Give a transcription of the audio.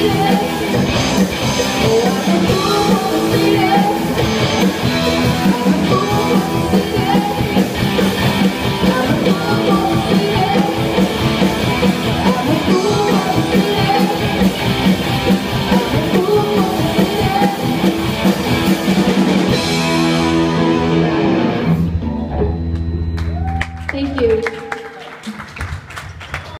you.